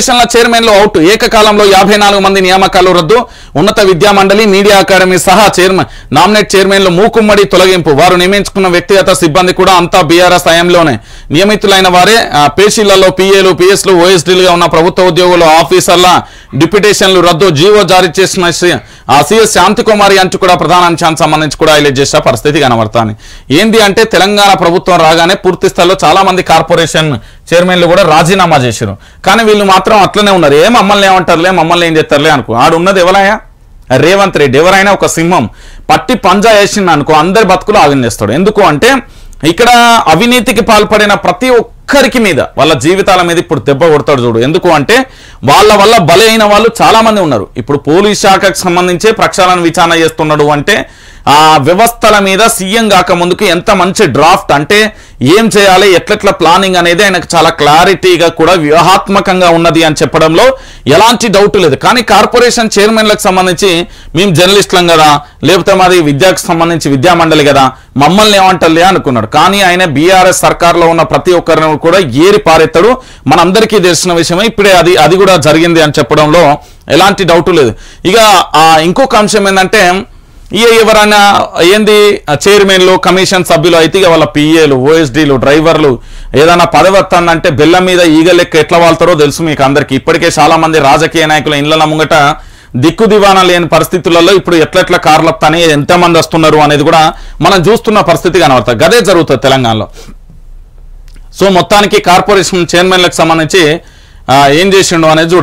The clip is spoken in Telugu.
కార్పొరేషన్ల చైర్మన్లు అవుట్. ఏకకాలంలో యాభై నాలుగు మంది నియామకాలు రద్దు. ఉన్నత విద్యా మండలి మీడియా అకాడమీ సహా చైర్మన్ నామినేట్ చైర్మన్లు మూకుమ్మడి తొలగింపు. వారు నియమించుకున్న వ్యక్తిగత సిబ్బంది కూడా అంతా బీఆర్ఎస్ హయాంలోనే. నియమితులైన వారే పేషీలలో పిఏలు పిఎస్లు ఓఎస్డీలుగా ఉన్న ప్రభుత్వ ఉద్యోగులు ఆఫీసర్ల డిప్యుటేషన్లు రద్దు. జీవో జారీ చేసిన సి- శాంతి సిఎస్ శాంతికుమారి కూడా ప్రధాన అంశానికి సంబంధించి కూడా హైలైట్ చేసిన పరిస్థితి కనబడుతుంది. ఏంది అంటే తెలంగాణ ప్రభుత్వం రాగానే పూర్తి స్థాయిలో చాలా మంది కార్పొరేషన్ చైర్మన్లు కూడా రాజీనామా చేశారు కానీ వీళ్ళు మాత్రం అట్లనే ఉన్నారు. ఏ మమ్మల్ని ఏమంటారులే మమ్మల్ని ఏం చేస్తారులే అనుకో. ఆడు ఉన్నది రేవంత్ రెడ్డి. ఎవరైనా ఒక సింహం. పట్టి పంజా వేసింది అనుకో అందరి బతుకులు ఆగం చేస్తాడు. ఎందుకు అంటే ఇక్కడ అవినీతికి పాల్పడిన ప్రతి ఒక్కరికి మీద వాళ్ళ జీవితాల మీద ఇప్పుడు దెబ్బ కొడతాడు చూడు. ఎందుకు అంటే వాళ్ళ వల్ల బలైన వాళ్ళు చాలామంది ఉన్నారు. ఇప్పుడు పోలీస్ శాఖకు సంబంధించే ప్రక్షాళన విచారణ చేస్తున్నాడు అంటే ఆ వ్యవస్థల మీద సీఎం కాక ముందుకు ఎంత మంచి డ్రాఫ్ట్ అంటే ఏం చేయాలి ఎట్లెట్ల ప్లానింగ్ అనేది ఆయనకు చాలా క్లారిటీగా కూడా వ్యూహాత్మకంగా ఉన్నది అని చెప్పడంలో ఎలాంటి డౌట్ లేదు. కానీ కార్పొరేషన్ చైర్మన్లకు సంబంధించి మేము జర్నలిస్టులం కదా లేకపోతే మాది విద్యకు సంబంధించి విద్యా మండలి కదా మమ్మల్ని ఏమంటలే అనుకున్నాడు. కానీ ఆయన బీఆర్ఎస్ సర్కార్లో ఉన్న ప్రతి ఒక్కరిని కూడా ఏరి పారెత్తాడు. మనందరికీ తెలిసిన విషయమే ఇప్పుడే అది అది కూడా జరిగింది అని చెప్పడంలో ఎలాంటి డౌట్ లేదు. ఇక ఇంకొక అంశం ఏంటంటే ఇక ఎవరైనా ఏంది చైర్మన్లు కమిషన్ సభ్యులు అయితే ఇక వాళ్ళ పిఏలు ఓఎస్డీలు డ్రైవర్లు ఏదైనా పదవి అంటే బెల్లం మీద ఈగ లెక్క ఎట్లా వాళ్తారో తెలుసు మీకు అందరికి. ఇప్పటికే చాలా మంది రాజకీయ నాయకుల ఇండ్ల ముంగట దిక్కు దివాన లేని పరిస్థితులలో ఇప్పుడు ఎట్లెట్ల కార్లు వస్తాయి ఎంతమంది వస్తున్నారు అనేది కూడా మనం చూస్తున్న పరిస్థితి కనబడుతుంది గదే జరుగుతుంది తెలంగాణలో. సో మొత్తానికి కార్పొరేషన్ చైర్మన్లకు సంబంధించి ఏం చేసిండు అనేది చూడాలి.